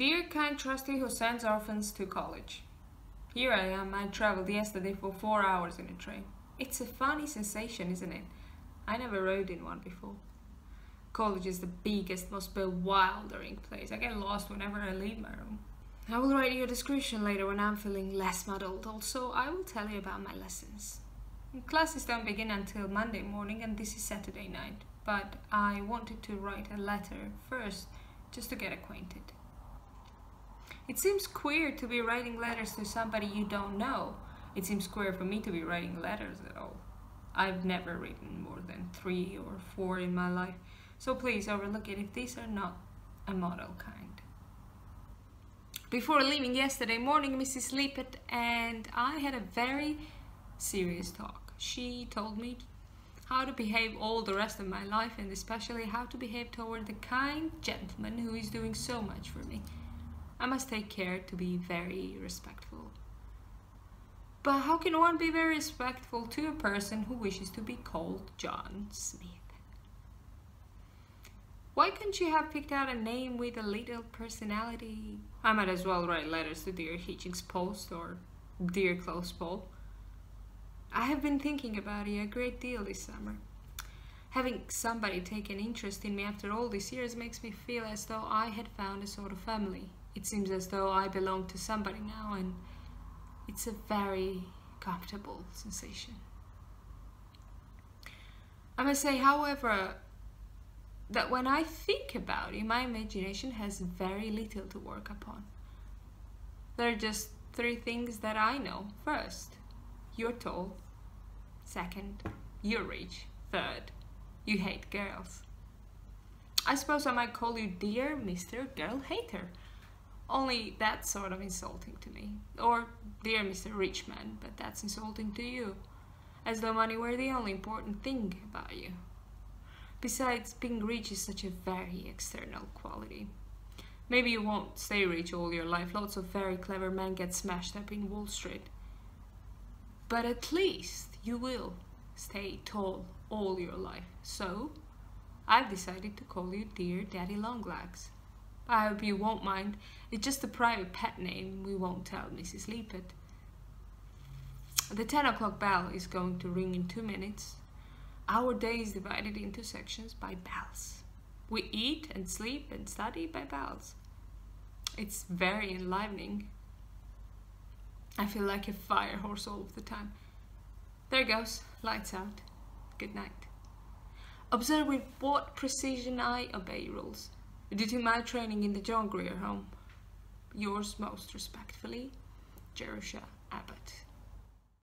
Dear kind trustee who sends orphans to college. Here I am, I traveled yesterday for four hours in a train. It's a funny sensation, isn't it? I never rode in one before. College is the biggest, most bewildering place. I get lost whenever I leave my room. I will write you a description later when I'm feeling less muddled. Also, I will tell you about my lessons. Classes don't begin until Monday morning and this is Saturday night. But I wanted to write a letter first, just to get acquainted. It seems queer to be writing letters to somebody you don't know. It seems queer for me to be writing letters at all. I've never written more than three or four in my life, so please overlook it if these are not a model kind. Before leaving yesterday morning, Mrs. Lippett and I had a very serious talk. She told me how to behave all the rest of my life and especially how to behave toward the kind gentleman who is doing so much for me. I must take care to be very respectful. But how can one be very respectful to a person who wishes to be called John Smith? Why couldn't you have picked out a name with a little personality? I might as well write letters to Dear Hitchings Post or Dear Clothes Pole. I have been thinking about it a great deal this summer. Having somebody take an interest in me after all these years makes me feel as though I had found a sort of family it seems as though I belong to somebody now and it's a very comfortable sensation. I must say, however, that when I think about it, my imagination has very little to work upon. There are just three things that I know. First, you're tall. Second, you're rich. Third, you hate girls. I suppose I might call you dear Mr. Girl Hater. Only that's sort of insulting to me. Or, dear Mr. Richman, but that's insulting to you. As though money were the only important thing about you. Besides, being rich is such a very external quality. Maybe you won't stay rich all your life. Lots of very clever men get smashed up in Wall Street. But at least you will stay tall all your life. So, I've decided to call you Dear Daddy Longlegs. I hope you won't mind. It's just a private pet name. We won't tell Mrs. Lippett. The 10 o'clock bell is going to ring in two minutes. Our day is divided into sections by bells. We eat and sleep and study by bells. It's very enlivening. I feel like a fire horse all of the time. There goes, lights out. Good night. Observe with what precision I obey rules. Due my training in the John Grier home, yours most respectfully, Jerusha Abbott.